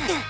Ugh.